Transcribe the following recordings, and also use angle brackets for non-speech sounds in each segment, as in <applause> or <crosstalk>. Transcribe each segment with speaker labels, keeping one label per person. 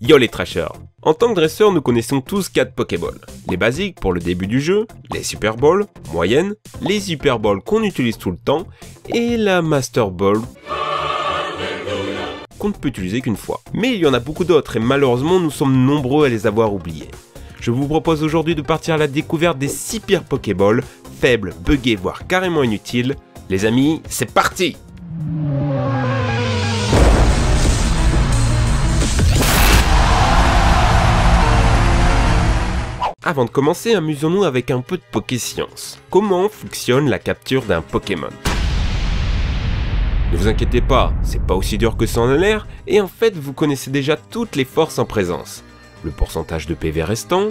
Speaker 1: Yo les trashers En tant que dresseur, nous connaissons tous 4 Pokéballs. Les basiques pour le début du jeu, les Super Balls, moyennes, les Super Balls qu'on utilise tout le temps, et la Master Ball qu'on ne peut utiliser qu'une fois. Mais il y en a beaucoup d'autres et malheureusement nous sommes nombreux à les avoir oubliés. Je vous propose aujourd'hui de partir à la découverte des 6 pires Pokéballs, faibles, buggés, voire carrément inutiles. Les amis, c'est parti Avant de commencer, amusons-nous avec un peu de Poké-science. Comment fonctionne la capture d'un Pokémon? Ne vous inquiétez pas, c'est pas aussi dur que ça en a l'air, et en fait vous connaissez déjà toutes les forces en présence. Le pourcentage de PV restant,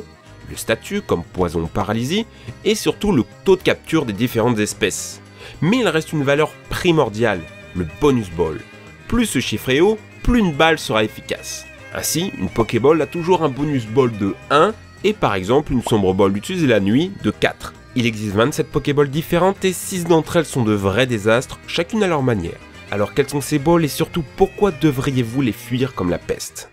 Speaker 1: le statut comme poison ou paralysie, et surtout le taux de capture des différentes espèces. Mais il reste une valeur primordiale, le bonus ball. Plus ce chiffre est haut, plus une balle sera efficace. Ainsi, une Pokéball a toujours un bonus ball de 1 et par exemple une sombre ball utilisée la nuit de 4. Il existe 27 Pokéballs différentes et 6 d'entre elles sont de vrais désastres, chacune à leur manière. Alors quelles sont ces balls et surtout pourquoi devriez-vous les fuir comme la peste?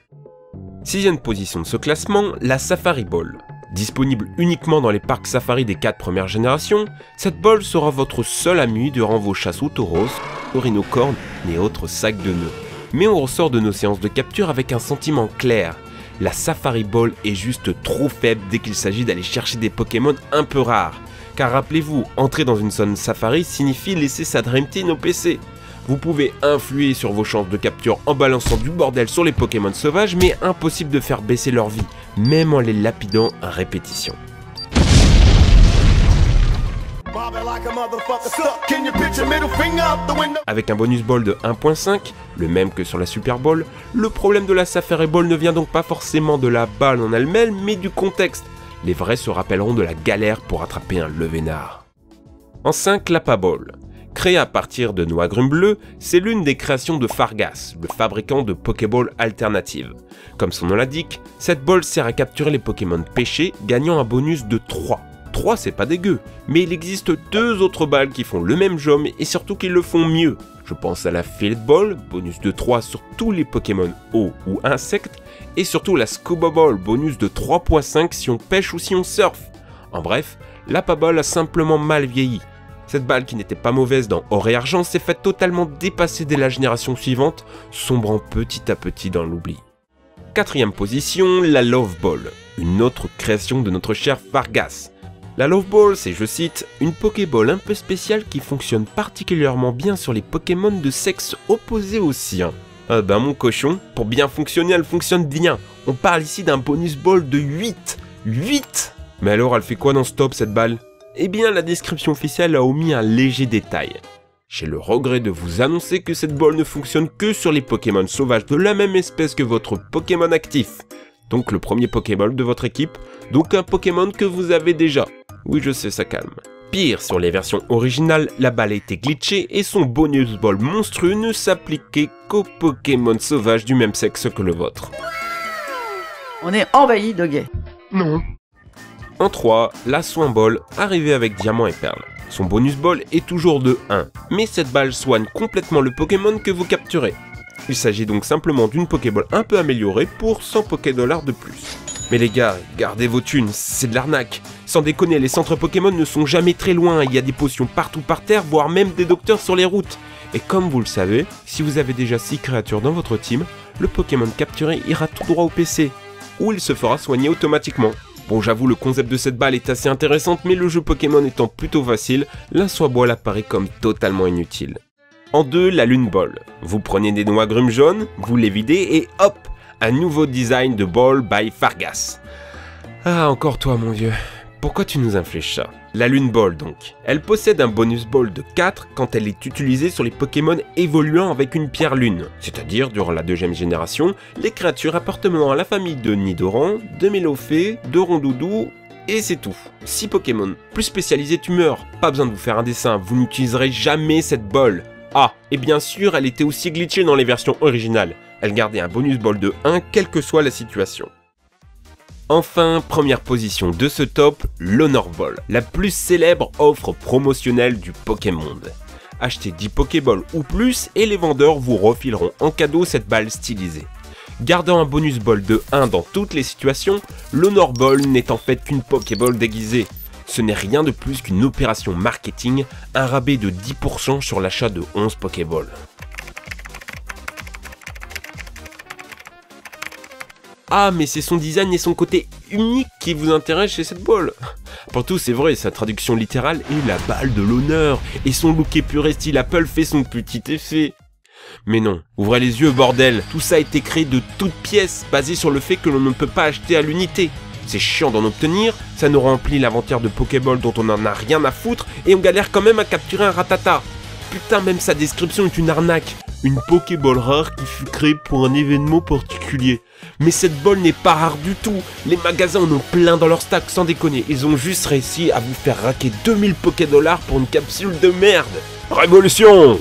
Speaker 1: Sixième position de ce classement, la Safari Ball. Disponible uniquement dans les parcs safari des 4 premières générations, cette ball sera votre seul ami durant vos chasses au tauros, aux rhinocornes et autres sacs de nœuds. Mais on ressort de nos séances de capture avec un sentiment clair, la Safari Ball est juste trop faible dès qu'il s'agit d'aller chercher des Pokémon un peu rares. Car rappelez-vous, entrer dans une zone Safari signifie laisser sa Dream Team au PC. Vous pouvez influer sur vos chances de capture en balançant du bordel sur les Pokémon sauvages, mais impossible de faire baisser leur vie, même en les lapidant à répétition. Avec un bonus ball de 1.5, le même que sur la Super Bowl, le problème de la Safari Ball ne vient donc pas forcément de la balle en elle-même, mais du contexte. Les vrais se rappelleront de la galère pour attraper un Levénard. En 5, la Ball. Créée à partir de noix agrumes bleus, c'est l'une des créations de Fargas, le fabricant de Pokéball alternatives. Comme son nom l'indique, cette ball sert à capturer les Pokémon pêchés, gagnant un bonus de 3. 3 c'est pas dégueu, mais il existe deux autres balles qui font le même job et surtout qui le font mieux. Je pense à la Field Ball, bonus de 3 sur tous les Pokémon eau ou insectes, et surtout la Scuba Ball, bonus de 3.5 si on pêche ou si on surfe. En bref, la Ball a simplement mal vieilli. Cette balle qui n'était pas mauvaise dans Or et Argent s'est faite totalement dépasser dès la génération suivante, sombrant petit à petit dans l'oubli. Quatrième position, la Love Ball, une autre création de notre cher Fargas. La Love Ball, c'est, je cite, une Pokéball un peu spéciale qui fonctionne particulièrement bien sur les Pokémon de sexe opposé au sien. Ah ben mon cochon, pour bien fonctionner, elle fonctionne bien. On parle ici d'un bonus ball de 8 8 Mais alors, elle fait quoi dans ce top cette balle? Eh bien, la description officielle a omis un léger détail. J'ai le regret de vous annoncer que cette balle ne fonctionne que sur les Pokémon sauvages de la même espèce que votre Pokémon actif. Donc le premier Pokéball de votre équipe, donc un Pokémon que vous avez déjà. Oui, je sais, ça calme. Pire, sur les versions originales, la balle était glitchée et son bonus ball monstrueux ne s'appliquait qu'aux Pokémon sauvages du même sexe que le vôtre.
Speaker 2: On est envahi de gays.
Speaker 1: Non. En 3, la Soin Ball arrivée avec Diamant et Perle. Son bonus ball est toujours de 1, mais cette balle soigne complètement le Pokémon que vous capturez. Il s'agit donc simplement d'une Pokéball un peu améliorée pour 100 Pokédollars de plus. Mais les gars, gardez vos thunes, c'est de l'arnaque. Sans déconner, les centres Pokémon ne sont jamais très loin, il y a des potions partout par terre, voire même des docteurs sur les routes. Et comme vous le savez, si vous avez déjà 6 créatures dans votre team, le Pokémon capturé ira tout droit au PC, où il se fera soigner automatiquement. Bon j'avoue le concept de cette balle est assez intéressant mais le jeu Pokémon étant plutôt facile, la soie boile apparaît comme totalement inutile. En deux, la Lune Ball. Vous prenez des noix grumes jaunes, vous les videz et hop un nouveau design de Ball by Fargas. Ah, encore toi, mon vieux. Pourquoi tu nous infliges ça? La Lune Ball, donc. Elle possède un bonus ball de 4 quand elle est utilisée sur les Pokémon évoluant avec une pierre lune, c'est-à-dire durant la deuxième génération, les créatures appartenant à la famille de Nidoran, de Mélofée, de Rondoudou et c'est tout. 6 Pokémon. Plus spécialisé tu meurs. Pas besoin de vous faire un dessin, vous n'utiliserez jamais cette ball. Ah, et bien sûr, elle était aussi glitchée dans les versions originales. Elle gardait un bonus ball de 1 quelle que soit la situation. Enfin, première position de ce top, l'Honor Ball, la plus célèbre offre promotionnelle du Pokémon. Achetez 10 Pokéballs ou plus et les vendeurs vous refileront en cadeau cette balle stylisée. Gardant un bonus ball de 1 dans toutes les situations, l'Honor Ball n'est en fait qu'une Pokéball déguisée. Ce n'est rien de plus qu'une opération marketing, un rabais de 10% sur l'achat de 11 Pokéballs. Ah, mais c'est son design et son côté unique qui vous intéresse chez cette balle. Pour tout, c'est vrai, sa traduction littérale est la balle de l'honneur, et son look épuré style Apple fait son petit effet. Mais non, ouvrez les yeux bordel, tout ça a été créé de toutes pièces, basé sur le fait que l'on ne peut pas acheter à l'unité. C'est chiant d'en obtenir, ça nous remplit l'inventaire de Pokéball dont on en a rien à foutre, et on galère quand même à capturer un ratata. Putain, même sa description est une arnaque. Une Pokéball rare qui fut créée pour un événement particulier. Mais cette balle n'est pas rare du tout. Les magasins en ont plein dans leur stack sans déconner. Ils ont juste réussi à vous faire raquer 2000 Pokédollars pour une capsule de merde. Révolution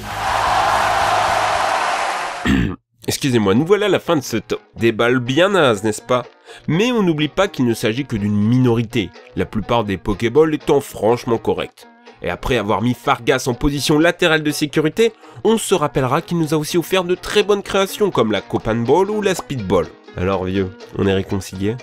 Speaker 1: <clears throat> Excusez-moi, nous voilà la fin de ce top. Des balles bien nazes, n'est-ce pas? Mais on n'oublie pas qu'il ne s'agit que d'une minorité, la plupart des Pokéballs étant franchement corrects. Et après avoir mis Fargas en position latérale de sécurité, on se rappellera qu'il nous a aussi offert de très bonnes créations comme la Copan Ball ou la Speedball. Alors vieux, on est réconciliés?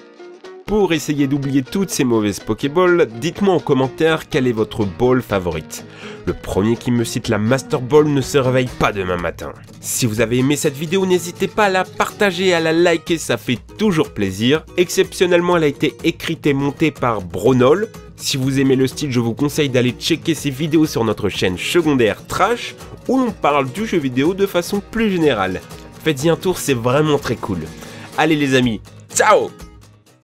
Speaker 1: Pour essayer d'oublier toutes ces mauvaises Pokéballs, dites-moi en commentaire quelle est votre ball favorite. Le premier qui me cite la Master Ball ne se réveille pas demain matin. Si vous avez aimé cette vidéo, n'hésitez pas à la partager, à la liker, ça fait toujours plaisir. Exceptionnellement, elle a été écrite et montée par Bronol. Si vous aimez le style, je vous conseille d'aller checker ses vidéos sur notre chaîne secondaire Trash, où l'on parle du jeu vidéo de façon plus générale. Faites-y un tour, c'est vraiment très cool. Allez les amis, ciao